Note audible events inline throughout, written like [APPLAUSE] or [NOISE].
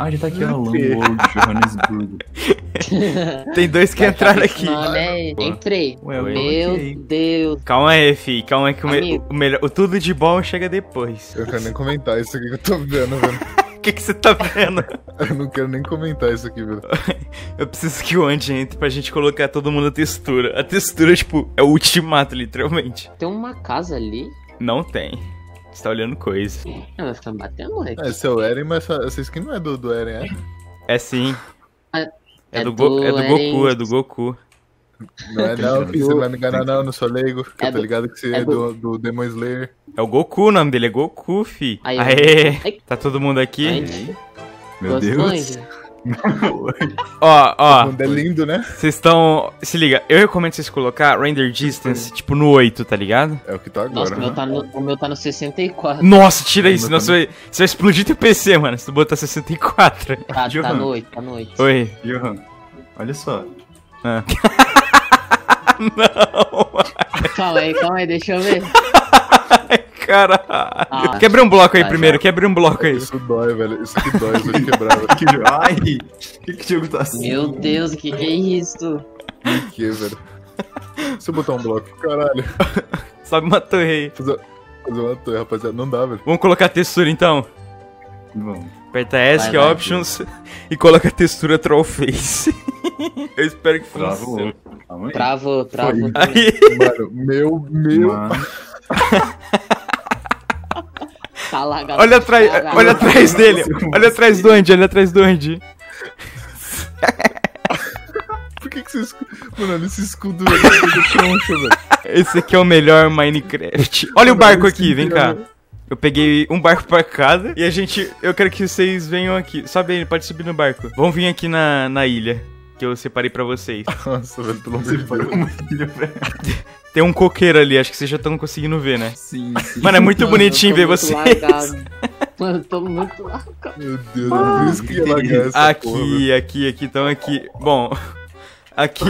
Ah, ele tá aqui, ó. [LAUGHS] Longwood, Johannesburgo. [LAUGHS] Tem dois que entraram aqui. Não, né? Boa. Entrei. Ué, eu Meu coloquei. Deus. Calma aí, fi. Calma aí que o, me- Amigo. o melhor, o tudo de bom chega depois. Eu quero nem comentar isso aqui que eu tô vendo, velho. [LAUGHS] O que que você tá vendo? Eu não quero nem comentar isso aqui, velho. Eu preciso que o Andy entre pra gente colocar todo mundo na textura. A textura, tipo, é o ultimato, literalmente. Tem uma casa ali. Não tem. Você tá olhando coisa. Vai ficar me batendo, moleque. É, é o Eren, mas essa, essa skin não é do, do Eren, é? É sim. É- É, é do, do é do Eren. Goku, é do Goku. Não é não, filho, você vai me enganar não, não sou leigo. que É eu tô do- ligado que você é é do, do Demon Slayer. É o Goku, o nome dele é Goku, fi. Aí, Aê! Ai. Tá todo mundo aqui? Andy, Meu gostou, Deus. [LAUGHS] Ó, O ó. mundo é lindo, né? Vocês estão. Se liga, eu recomendo vocês colocar render distance, tipo, no 8, tá ligado? É o que tá agora. Nossa, o meu né? tá no, o meu tá no 64. Nossa, tira isso, Eu senão você vai, você vai explodir teu PC, mano. Se tu botar 64. [LAUGHS] Tá, tá Johan. no 8, tá no 8. Oi. Johan, olha só. Ah. [LAUGHS] Não, Calma aí, calma aí, deixa eu ver. Caralho. Ah. Quebra um bloco aí Vai, primeiro, quebra um bloco aí. Isso dói, velho. Isso aqui dói, isso aqui quebrar, velho. Que. [LAUGHS] Ai! Que, que jogo tá assim? Meu Deus, o que que é isso? Que, velho. Se eu botar um bloco, caralho. Sobe uma torre aí. Fazer, fazer uma torre, rapaziada. Não dá, velho. Vamos colocar textura então. Vamos. Aperta S, Vai, que é vai. Options, e coloca a textura Troll Face. [LAUGHS] eu espero que Trava o funcione. Travou, travou. Aí, Mano, meu, meu. Mano, [LAUGHS] Tá olha atrás, Caralho. olha atrás dele. Olha atrás do Andy, olha atrás do Andy. [LAUGHS] Por que que você? Mano, olha esse escudo, velho. Esse troncha, velho. Esse aqui é o melhor Minecraft. Olha o barco aqui, vem cá. Eu peguei um barco pra cada e a gente. Eu quero que vocês venham aqui. Sobe aí, pode subir no barco. Vamos vir aqui na, na ilha. Que eu separei pra vocês. [LAUGHS] Nossa, velho, pelo amor você de Deus. [LAUGHS] Tem um coqueiro ali, acho que vocês já estão conseguindo ver, né? Sim, [LAUGHS] sim. Mano, é muito Mano, bonitinho eu ver tô muito vocês. lagado. [LAUGHS] Mano, eu tô muito lagado. Meu Deus, é por isso que ia lagar essa porra, velho. Aqui, aqui, aqui, então aqui. Bom, [LAUGHS] aqui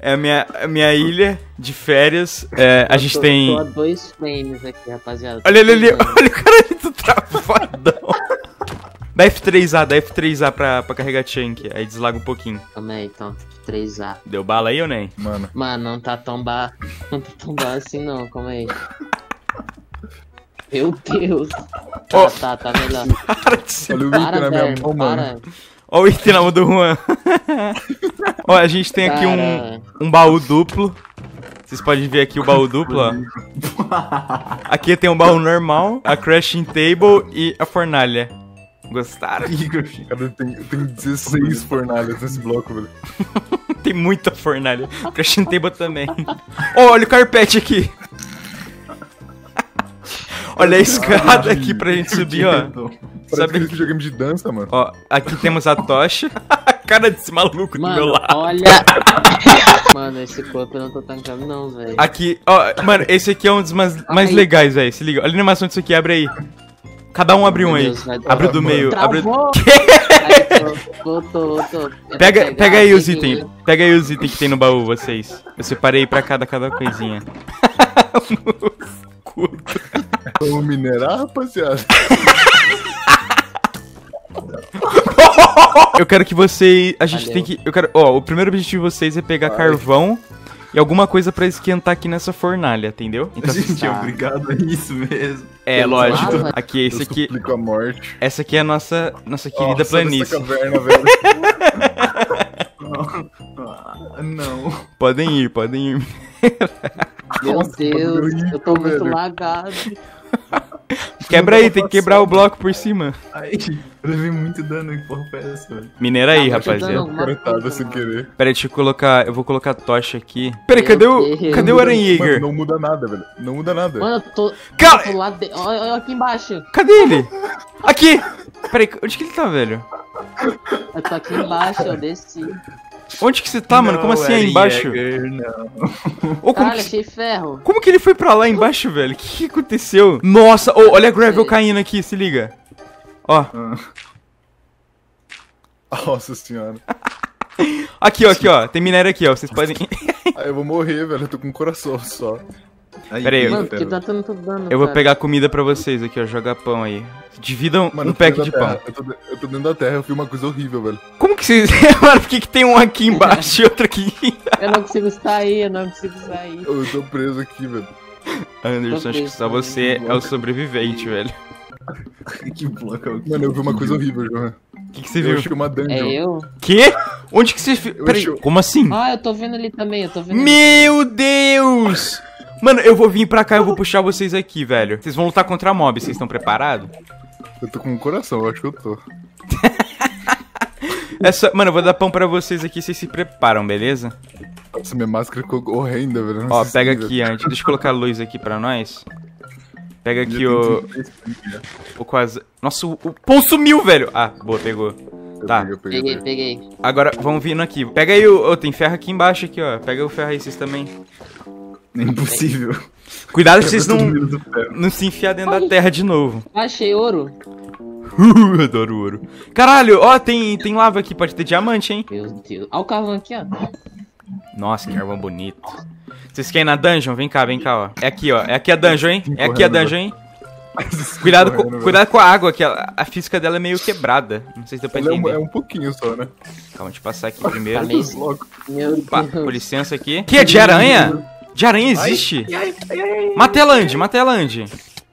é a minha, a minha ilha de férias. É, a gente tô- tem. Tô a dois frames aqui, rapaziada. Olha ele ali, olha o cara ali do travadão. Dá F3A, dá F3A pra, pra carregar chunk. Aí deslaga um pouquinho. Calma aí, então. 3A. Deu bala aí ou nem? Mano, Mano, não tá tão ba... [LAUGHS] Não tá tão ba assim não, calma aí. Meu Deus. Tá, Ó. tá, tá melhor. [LAUGHS] Para de ser. olha o item na minha mão, mano. Ó o item na mão do Juan. [LAUGHS] Ó, a gente tem aqui um, um baú duplo. Vocês podem ver aqui o baú duplo, ó. Aqui tem um baú normal, a crashing table e a fornalha. Gostaram? Cara, tem, tem 16 fornalhas nesse bloco, velho. [LAUGHS] Tem muita fornalha. Crashing table também. Ó, olha o carpete aqui. [LAUGHS] Olha a escada aqui pra gente subir, ó. Sabe- aquele videogame de dança, mano. Ó, aqui temos a tocha. A [LAUGHS] cara desse maluco do meu Mano, lado. olha. Mano, esse corpo eu não tô tancando não, velho. Aqui, ó, mano, esse aqui é um dos mais, mais Ai. legais, velho. Se liga. Olha a animação disso aqui, abre aí. Cada um abre um aí. Deus, dar- Abre o do meio, abre voltou, voltou. [LAUGHS] Pega, pega aí os itens. Pega aí os itens que tem no baú, vocês. Eu separei pra cada, cada coisinha. [LAUGHS] Vamos minerar, rapaziada. [LAUGHS] Eu quero que vocês. A gente Valeu. tem que. Eu quero. Ó, o primeiro objetivo de vocês é pegar Vai. carvão e alguma coisa pra esquentar aqui nessa fornalha, entendeu? Então, Gente, é Tá. obrigado a isso mesmo. É, Tem lógico. lava? Aqui, esse Eu aqui. suplico a morte. Essa aqui é a nossa, nossa querida Nossa, planície. Caverna, velho. Ah, [LAUGHS] Não. Podem ir, podem ir. Meu Nossa, Deus, eu tô muito velho. lagado. [LAUGHS] Quebra aí, tem que quebrar o bloco por cima. Ai, eu levei muito dano em porra foi essa, velho. Minera aí, mas eu tô rapaziada. dando- Cortada sem querer. Pera aí, deixa eu colocar. Eu vou colocar a tocha aqui. Pera aí, Meu cadê o. Deus. Cadê o Aran Mano, Yeager? não muda nada, velho. Não muda nada. Mano, eu tô. Cara- eu tô lá de... olha, olha aqui embaixo. Cadê ele? Aqui! Pera aí, onde que ele tá, velho? Eu tô aqui embaixo, eu desci. Onde que você tá, mano? Como Não, assim aí Eren embaixo? Ô, como, Caralho, que, achei ferro. como que ele foi pra lá embaixo, velho? O que, que aconteceu? Nossa, ô, olha a gravel caindo aqui, se liga. Ó, [LAUGHS] Nossa senhora. aqui, ó, aqui, ó. Tem minério aqui, ó. Vocês podem. Aí eu vou morrer, velho. Eu tô com um coração só. Pera aí, Mano, que eu não tô dando. Eu vou cara. pegar comida pra vocês aqui, ó. Jogar pão aí. Dividam Mano, um eu pack de pão. Eu tô, eu tô dentro da terra, eu vi uma coisa horrível, velho. Como que vocês. [LAUGHS] Mano, por que, que tem um aqui [LAUGHS] embaixo e outro aqui? Eu não consigo sair, eu não consigo sair. Eu tô preso aqui, velho. Anderson, acho que só você é o sobrevivente, velho. [LAUGHS] Que bloco é Mano, eu vi uma coisa horrível, Johan. O que, que você Eu viu? achei uma dungeon. É eu? Quê? Onde que você. Peraí, achei- como assim? Ah, eu tô vendo ali também, eu tô vendo ali. Meu Deus! Mano, eu vou vir pra cá, eu vou puxar vocês aqui, velho. Vocês vão lutar contra mob, vocês estão preparados? Eu tô com um coração, eu acho que eu tô. Essa, mano, eu vou dar pão pra vocês aqui, vocês se preparam, beleza? Nossa, minha máscara ficou horrenda, velho. Ó, pega aqui antes. Deixa eu colocar a luz aqui pra nós. Pega aqui o. O quase. Nossa, o, o pão sumiu, velho! Ah, boa, pegou. Eu Tá. peguei, peguei, Peguei, peguei. Agora, vamos vindo aqui. Pega aí o. ô, tem ferro aqui embaixo, aqui, ó. Pega o ferro aí, vocês também. É [LAUGHS] impossível. Cuidado pra vocês não, não se enfiar dentro da terra de novo. Achei ouro. Uh, [LAUGHS] adoro ouro. Caralho, ó, tem, tem lava aqui, pode ter diamante, hein? Meu Deus. Olha o carvão aqui, ó. Nossa, que carvão bonito. Vocês querem ir na dungeon? Vem cá, vem cá, ó. É aqui, ó. É aqui a dungeon, hein? É aqui a dungeon, hein? Cuidado com, cuidado com a água, que a, a física dela é meio quebrada. Não sei se deu pra Ela é um, entender. é um pouquinho só, né? Calma, deixa eu passar aqui primeiro. Tá Opa, com licença aqui. Que é de aranha? De aranha existe? Ai, ai, ai, ela, Andy.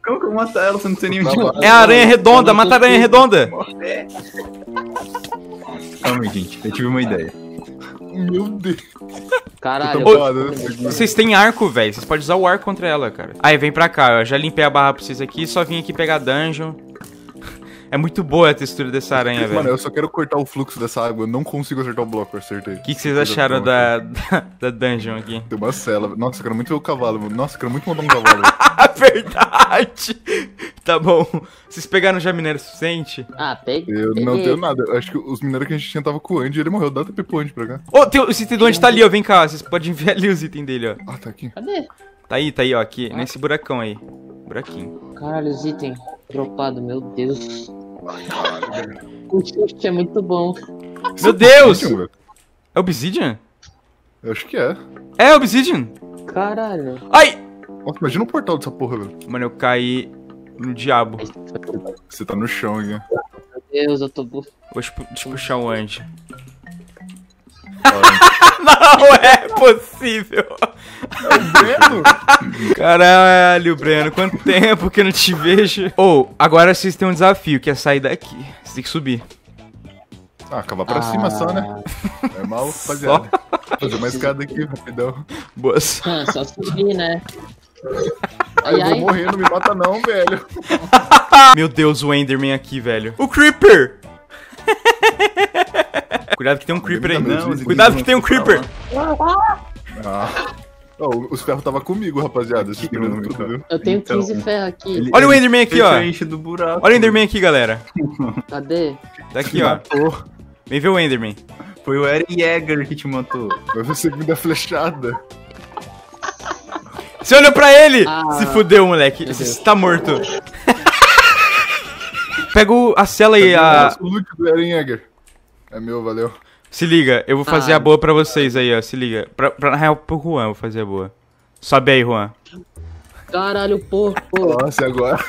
Como que eu vou matar ela? Você não tem nenhum tipo. É a aranha redonda, mata a aranha redonda. [LAUGHS] Calma aí, gente. Eu tive uma ideia. Meu Deus. Caralho. Eu eu- né? Vocês têm arco, velho. Vocês podem usar o arco contra ela, cara. Aí, vem pra cá, ó. Já limpei a barra pra vocês aqui. Só vim aqui pegar dungeon. É muito boa a textura dessa aranha, Mano, velho. eu só quero cortar o fluxo dessa água. Eu não consigo acertar o bloco, eu acertei. O que, que vocês acharam da, [LAUGHS] da, da dungeon aqui? Tem uma cela. Nossa, eu quero muito ver o cavalo. mano. Nossa, eu quero muito montar um cavalo. Ah, [LAUGHS] verdade! [LAUGHS] Tá bom. Vocês pegaram já minério suficiente? Ah, peguei. Eu não tenho nada. Eu acho que os minérios que a gente tinha tava com o Andy, ele morreu. Dá TP pro Andy pra cá. Ô, tem, o item do Andy tá ali, ó. Vem cá. Vocês podem ver ali os itens dele, ó. Ah, tá aqui. Cadê? Tá aí, tá aí, ó. Aqui, nesse buracão aí. Buraquinho. Caralho, os itens dropados, meu Deus. O chute é muito bom. Meu Deus! É Obsidian? Eu acho que é. É Obsidian? Caralho. Ai! Nossa, imagina o portal dessa porra, velho. Mano, eu caí no diabo. Você tá no chão aqui. Meu Deus, eu tô eu puxar o Andy. Ó, Não é possível! Breno! [LAUGHS] Caralho, Breno, quanto tempo que eu não te vejo. Ou, agora vocês têm um desafio, que é sair daqui. Você tem que subir. Ah, cavar pra cima só, né? Normal, rapaziada. Fazer uma escada aqui, rapidão. Boas. Ah, só subir, né? Ai, [LAUGHS] Ai, eu vou morrer, não me mata não, velho. [LAUGHS] Meu Deus, o Enderman aqui, velho. O Creeper! Cuidado que tem um Creeper aí. Não, Cuidado que tem um Creeper. Ah. Ó, os ferros tava comigo, rapaziada. Que tudo? Eu tenho Então, 15 ferro aqui. Ele- Olha o ele Enderman aqui, ó. Olha o Enderman aqui, galera. Cadê? Daqui, ó. Vem ver o Enderman. Foi o Eren Yeager que te matou. Vai ser segunda flechada. Você olhou pra ele! Ah. Se fudeu, moleque. Você Deus. tá morto. [LAUGHS] Pega o- a cela e a. O loot do Eren Yeager. É meu, valeu. Se liga, eu vou fazer Ah. a boa pra vocês aí, ó. Se liga. Pra, pra, na real, pro Juan eu vou fazer a boa. Sobe aí, Juan. Caralho, porco. Nossa, agora?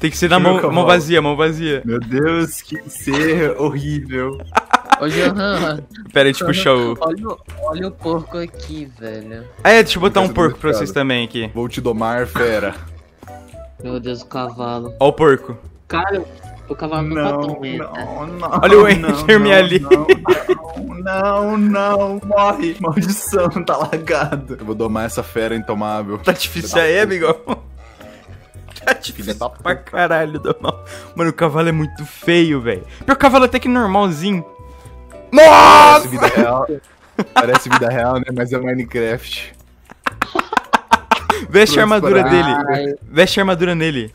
Tem que ser na mão, mão vazia, mão vazia. Meu Deus, que ser horrível. Ô, Johan, Pera aí, deixa eu puxar o. olha, o- olha o porco aqui, velho. Ah, é, deixa eu botar um porco pra vocês também aqui. Vou te domar, fera. Meu Deus, o cavalo. Ó o porco. Cara, o cavalo não, tá merda. não, não. Olha o não, ali. Não, não, não, morre. Maldição, tá lagado. Eu vou domar essa fera intomável. Tá difícil aí, amigão? [LAUGHS] Tá difícil da pra caralho, Domal. Mano, o cavalo é muito feio, velho. Pior que o cavalo até que normalzinho. Parece Nossa! vida real. Parece vida real, né? Mas é Minecraft. Veste a armadura dele. Veste a armadura nele.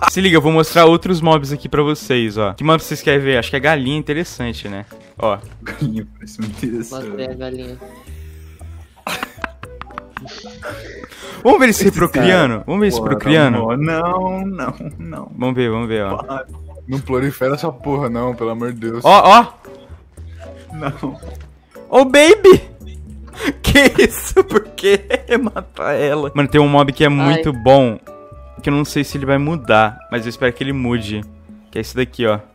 [LAUGHS] Se liga, eu vou mostrar outros mobs aqui pra vocês, ó. Que mob vocês querem ver? Acho que é galinha interessante, né? Ó. Galinha, parece muito interessante. mostrei a galinha. [LAUGHS] Vamos ver ele se reprocriando? Vamos ver ele se Pô, reprocriando? Não, não, não. Vamos ver, vamos ver, ó. Não prolifera essa porra, não, pelo amor de Deus. Ó, ó. Não. Ô, baby! [LAUGHS] Que isso? Por que matar ela? Mano, tem um mob que é muito bom. Que eu não sei se ele vai mudar. Mas eu espero que ele mude. Que é esse daqui, ó. [LAUGHS]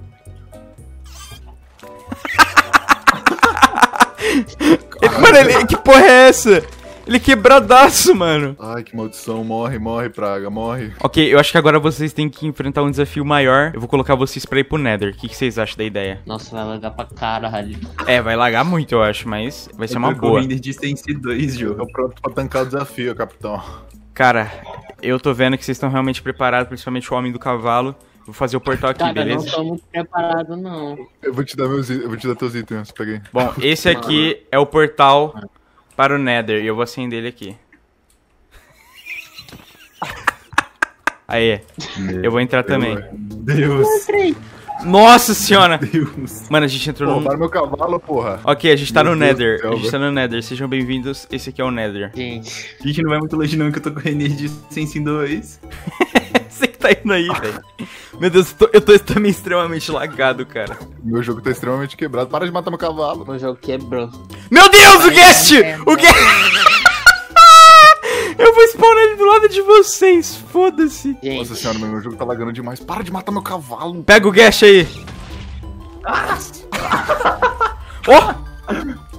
Ele- mano, ele, que porra é essa? Ele é quebradaço, mano. Ai, que maldição. Morre, morre, praga, morre. Ok, eu acho que agora vocês têm que enfrentar um desafio maior. Eu vou colocar vocês pra ir pro Nether. O que, que vocês acham da ideia? Nossa, vai lagar pra caralho. É, vai lagar muito, eu acho, mas vai ser Eu uma tô com boa. render de Sense 2, jogo. Tô pronto pra tancar o desafio, capitão. Cara, eu tô vendo que vocês estão realmente preparados, principalmente o homem do cavalo. Vou fazer o portal aqui, Cara, não beleza? tô muito preparado, não. Eu vou te dar meus eu vou te dar teus itens, peguei. Bom, esse aqui é o portal para o Nether e eu vou acender ele aqui. [LAUGHS] Aí, eu vou entrar também. Deus, Nossa senhora! Deus. Mano, a gente entrou Pô, roubaram meu cavalo, porra. Ok, a gente tá Meu no Deus Nether. céu, A gente tá no Nether. Sejam bem-vindos. Esse aqui é o Nether. Gente, A gente não vai muito longe não, que eu tô com render de Sense 2. [LAUGHS] Você que tá indo aí, velho. Meu Deus, eu tô, eu tô também extremamente lagado, cara. Meu jogo tá extremamente quebrado. Para de matar meu cavalo. meu jogo quebrou. Meu Deus, o guest! O guest! [LAUGHS] Eu vou spawnar ele do lado de vocês, foda-se. Nossa senhora, meu jogo tá lagando demais. Para de matar meu cavalo. Pega o guest aí. [LAUGHS] Ó,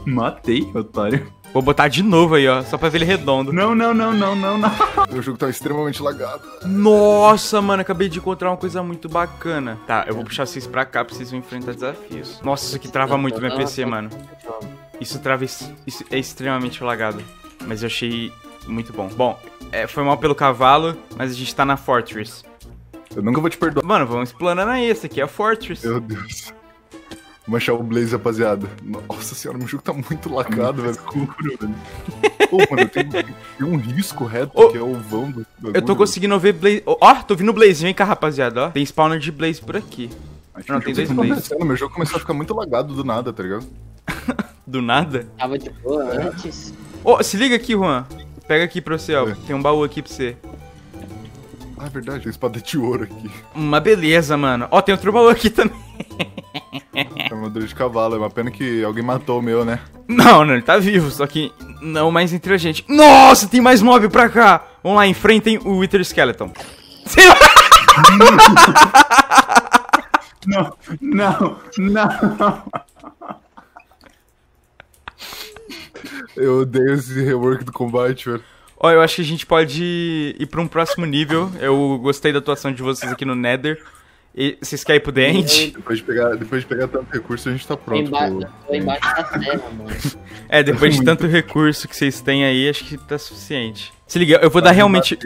Matei, otário. vou botar de novo aí, ó, só pra ver ele redondo. Não, não, não, não, não, não. [LAUGHS] Meu jogo tá extremamente lagado. Nossa, mano, acabei de encontrar uma coisa muito bacana. Tá, eu vou puxar vocês pra cá pra vocês vão enfrentar desafios. Nossa, isso aqui trava muito meu PC, mano. Isso trava. Isso é extremamente lagado. Mas eu achei muito bom. Bom, é, foi mal pelo cavalo, mas a gente tá na Fortress. Eu nunca vou te perdoar. Mano, vamos explanando aí. Esse aqui é a Fortress. Meu Deus. Vamos achar o Blaze, rapaziada. Nossa senhora, meu jogo tá muito lagado, velho. Escuro, velho. [LAUGHS] Pô, mano, tem, tem um risco reto Ô, que é o vão do Eu tô bagulho. conseguindo ver Blaze. Ó, ó, tô vindo Blaze. Vem cá, rapaziada, ó. Tem spawner de Blaze por aqui. Acho Não, que tem dois Tá Blaze. Meu jogo começou a ficar muito lagado do nada, tá ligado? [LAUGHS] Do nada. tava de boa antes. Ô, se liga aqui, Juan. Pega aqui pra você, ó. É. Tem um baú aqui pra você. Ah, é verdade, tem espada de ouro aqui. Uma beleza, mano. Ó, tem outro baú aqui também. É uma dor de cavalo, é uma pena que alguém matou o meu, né? Não, não, ele tá vivo, só que não mais entre a gente. Nossa, tem mais mob pra cá. Vamos lá, enfrentem o Wither Skeleton. [LAUGHS] Não, não, não. Eu odeio esse rework do combate, velho. Ó, eu acho que a gente pode ir pra um próximo nível. Eu gostei da atuação de vocês aqui no Nether. E vocês querem ir pro The End? Depois de pegar, depois de pegar tanto recurso, a gente tá Tô pronto. embaixo, tô embaixo da terra, mano. É, depois de [LAUGHS] tanto recurso que vocês têm aí, acho que tá suficiente. Se liga, eu vou dar realmente.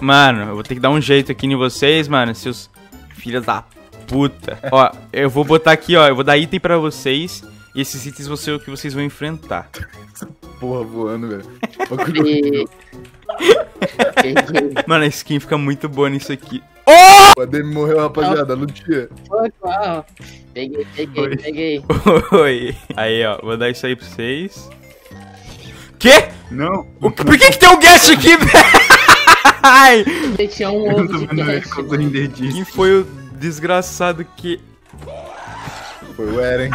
Mano, eu vou ter que dar um jeito aqui em vocês, mano, seus filhos da puta. ó, eu vou botar aqui, ó, eu vou dar item pra vocês. E esses itens vão ser o que vocês vão enfrentar. Porra, voando, velho. [LAUGHS] [LAUGHS] Mano, a skin fica muito boa nisso aqui. O ADM morreu, rapaziada. Lutia. Peguei, peguei, Oi. peguei. [LAUGHS] Oi. Aí, ó, vou dar isso aí pra vocês. Quê? Não. O- Por que que tem um guest aqui, velho? Ai, Você tinha um Eu ovo tô de disso. quem foi o desgraçado que... Foi o Eren.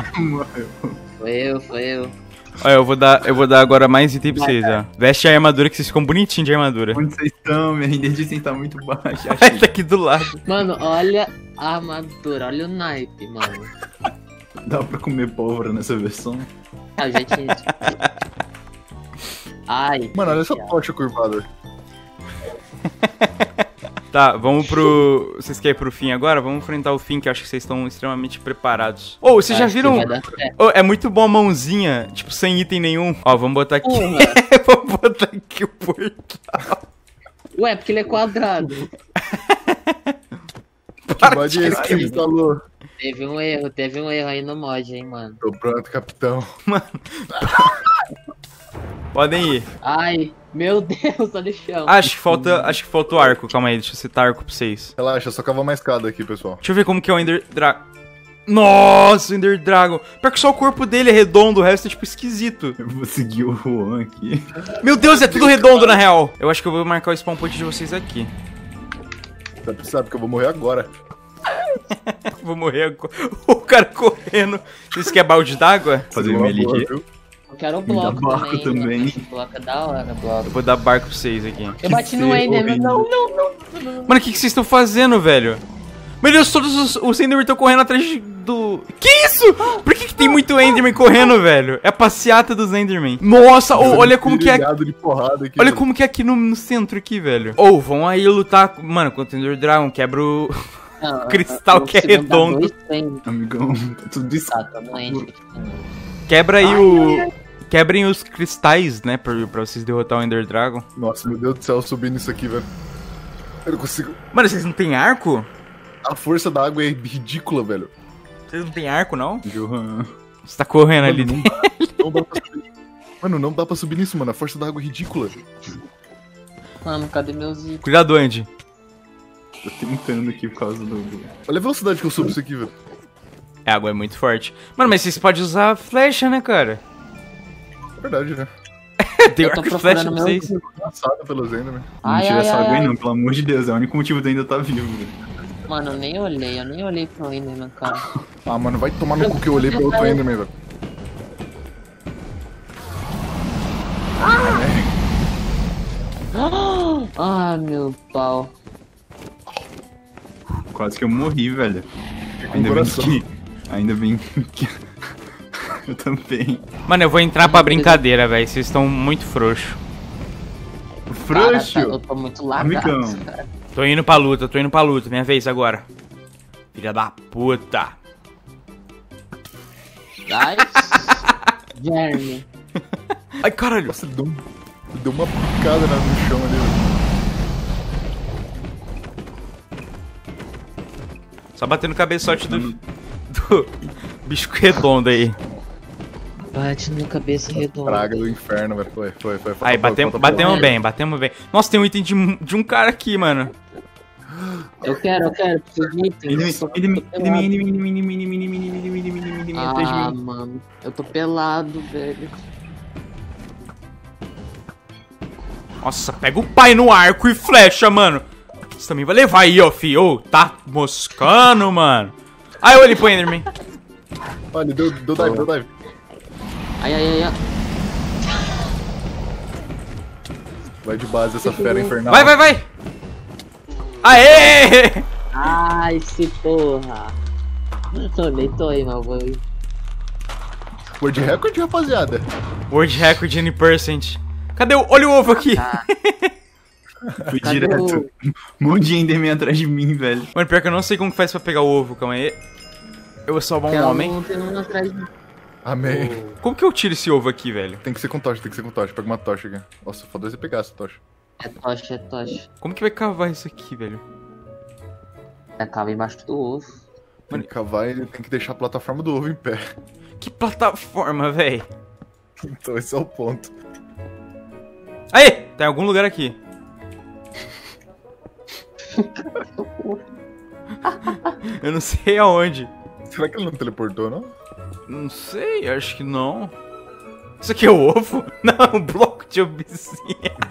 [LAUGHS] Foi eu, foi eu. Ó, eu vou dar, eu vou dar agora mais item pra vocês, ó. Veste a armadura que vocês ficam bonitinhos de armadura. Onde vocês estão? Minha de tá muito baixa. [LAUGHS] Tá aqui do lado. Mano, olha a armadura, olha o naipe, mano. Dá pra comer pólvora nessa versão? Ah, já tinha. Ai. Mano, olha essa que tocha curvada. [LAUGHS] Tá, vamos pro... Vocês querem ir pro fim agora? Vamos enfrentar o fim, que eu acho que vocês estão extremamente preparados. Ô, vocês já viram... Ô, é muito bom a mãozinha, tipo, sem item nenhum. Ó, vamos botar aqui. [LAUGHS] Vamos botar aqui o portal. Ué, porque ele é quadrado. [LAUGHS] Que mod é esse que instalou? Teve um erro, teve um erro aí no mod, hein, mano. Tô pronto, capitão. [LAUGHS] Podem ir. Ai, meu Deus, olha o chão. Acho que falta, acho que falta o arco. Calma aí, deixa eu citar arco pra vocês. Relaxa, só cavar uma escada aqui, pessoal. Deixa eu ver como que é o Ender Dragon. Nossa, o Ender Dragon. Pior que só o corpo dele é redondo, o resto é tipo esquisito. Eu vou seguir o Juan aqui. Meu Deus, é tudo redondo na real. Eu acho que eu vou marcar o spawn point de vocês aqui. Você sabe que eu vou morrer agora. [LAUGHS] Vou morrer agora. [LAUGHS] O cara correndo. Vocês querem balde d'água? Fazer Uma boa, LG. viu? Eu quero o bloco barco também. também. Bloco é da hora, bloco. Eu vou dar barco pra vocês aqui. Eu bati no Ender, hein? não, não, não. Mano, o que, que vocês estão fazendo, velho? Meu Deus, todos os, os Enderman estão correndo atrás de- do... Que isso? Por que, que tem muito Enderman correndo, velho? É a passeata dos Enderman. Nossa, ô, olha como que é... Pilhado de porrada aqui, Olha como que é aqui no, no centro aqui, velho. Ou vão aí lutar, mano, contra o Ender Dragon, quebra o... não [LAUGHS] Cristal que é redondo. Amigão, [LAUGHS] tá tudo isso. Tá, tô doente. Quebra aí o... Quebrem os cristais, né, pra, pra vocês derrotar o Ender Dragon. Nossa, meu Deus do céu, subindo isso aqui, velho. Eu não consigo. Mano, vocês não tem arco? A força da água é ridícula, velho. Vocês não tem arco, não? Johan. Você tá correndo ali Mano, dentro. Não dá pra subir. Mano, não dá pra subir nisso, mano. A força da água é ridícula. Mano, cadê meus itens? Cuidado, Andy. Tô tentando aqui por causa do. Olha a velocidade que eu subo isso aqui, velho. A água é muito forte. Mano, mas vocês podem usar flecha, né, cara? É verdade, né? [LAUGHS] Tem Eu tô procurando vocês. meu- Passada pelos Enderman. Não Ai, tira ai, essa ai, água aí, ai. não, pelo amor de Deus. É o único motivo de ainda estar vivo. Mano, eu nem olhei, eu nem olhei pro Enderman, cara. [LAUGHS] Ah, mano, vai tomar no cu que eu olhei pra outro Enderman, velho. Ah, meu pau. Quase que eu morri, velho. Ainda bem que. Ainda bem que. Eu também. Mano, eu vou entrar pra brincadeira, velho. Vocês estão muito frouxos. Cara, Frouxo! tá- eu tô muito largado. Cara. Tô indo pra luta, tô indo pra luta. Minha vez agora. Filha da puta. Guys. [LAUGHS] Jeremy. Ai, caralho. Nossa, deu, um- deu uma picada na- no chão ali, velho. Só batendo no cabeçote do, [LAUGHS] do bicho redondo aí. Bate no cabeça redonda. Praga do inferno, velho. Foi, foi, foi. foi Aí, batemos, batemos bem, batemos bem. Nossa, tem um item de, de um cara aqui, mano. Eu quero, eu quero, preciso de item. Ah, mano, eu tô pelado, velho. Nossa, pega o pai no arco e flecha, mano. Você também vai levar aí, ó, fio. Tá moscando, mano. Aí, ele põe Enderman. Olha, deu, deu dive, deu dive. Ai, ai, ai, ai. Vai de base essa fera infernal. Vai, vai, vai. Aê! Ai, se porra. Eu nem tô aí, mas vou. World Record, rapaziada. World Record in percent. Cadê o... Olha o ovo aqui. [LAUGHS] Fui Cadê direto. Um monte de Enderman atrás de mim, velho. Mano, pior que eu não sei como que faz pra pegar o ovo. Calma aí. Eu vou salvar um homem. um- Tem um atrás de Amém. Como que eu tiro esse ovo aqui, velho? Tem que ser com tocha, tem que ser com tocha. Pega uma tocha aqui. Nossa, foda você pegar essa tocha. É tocha, é tocha. Como que vai cavar isso aqui, velho? É cava embaixo do ovo. Tem que cavar e tem que deixar a plataforma do ovo em pé. [LAUGHS] Que plataforma, velho. Então esse é o ponto. Aí! Tá em algum lugar aqui. [LAUGHS] eu não sei aonde. Será que ele não teleportou, não? Não sei, acho que não. Isso aqui é o ovo? [LAUGHS] Não, um bloco de obsidiana.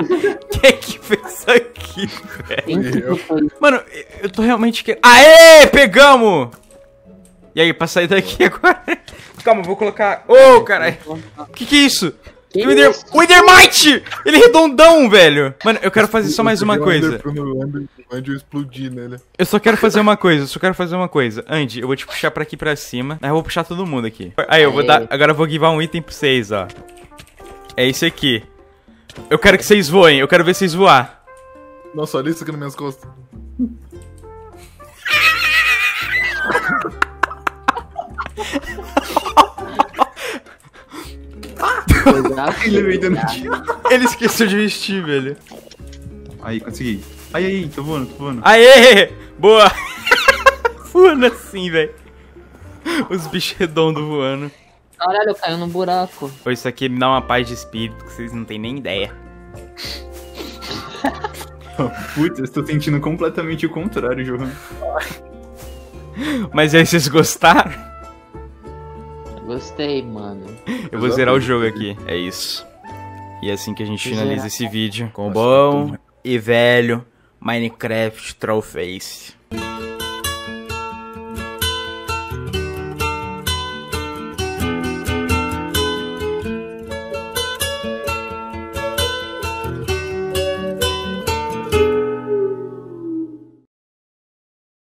[LAUGHS] Quem que fez isso aqui, velho? Mano, eu tô realmente querendo. Aê! Pegamos! E aí, pra sair daqui agora? [LAUGHS] Calma, vou colocar. Ô, caralho! Que que é isso? Que o Ender... isso? o Endermite! Ele é redondão, velho! Mano, eu quero fazer só mais uma coisa. Explodir nele. Eu só quero fazer uma coisa, eu só quero fazer uma coisa. Andy, eu vou te puxar pra aqui pra cima. Aí eu vou puxar todo mundo aqui. Aí, eu vou dar. Agora eu vou guivar um item pra vocês, ó. É esse aqui. Eu quero que vocês voem, eu quero ver vocês voar. Nossa, olha isso aqui nas minhas costas. Ele veio dando tiro. Ele esqueceu de vestir, velho. Aí, consegui. Aí, aí, tô voando, tô voando. Aê! Boa! [LAUGHS] voando assim, velho. Os bichos redondos voando. Caralho, eu caí num buraco. Pô, isso aqui me dá uma paz de espírito que vocês não têm nem ideia. [LAUGHS] Putz, eu estou sentindo completamente o contrário, Johan. Mas aí, vocês gostaram? Gostei, mano. Eu vou zerar o jogo aqui. É isso. E é assim que a gente finaliza esse vídeo. Com bom e velho Minecraft Trollface.